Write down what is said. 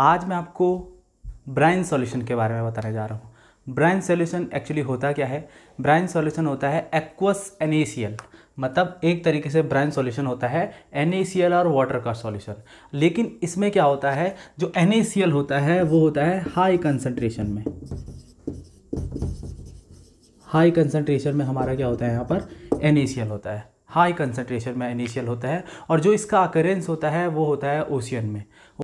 आज मैं आपको ब्राइन सॉल्यूशन के बारे में बताने जा रहा हूँ। ब्राइन सॉल्यूशन एक्चुअली होता क्या है? ब्राइन सॉल्यूशन होता है एक्वस एनेशियल मतलब एक तरीके से ब्राइन सॉल्यूशन होता है एन और वाटर का सॉल्यूशन लेकिन इसमें क्या होता है? जो एन होता है, वो होता है हाई कंसनट्रेशन में। हाई कंसनट्रेशन में हमारा क्या होता है यहाँ पर? एन होता है। हाई कंसनट्रेशन में एनिशियल होता है। और जो इसका अकरेंस होता है, वो होता है ओशियन में।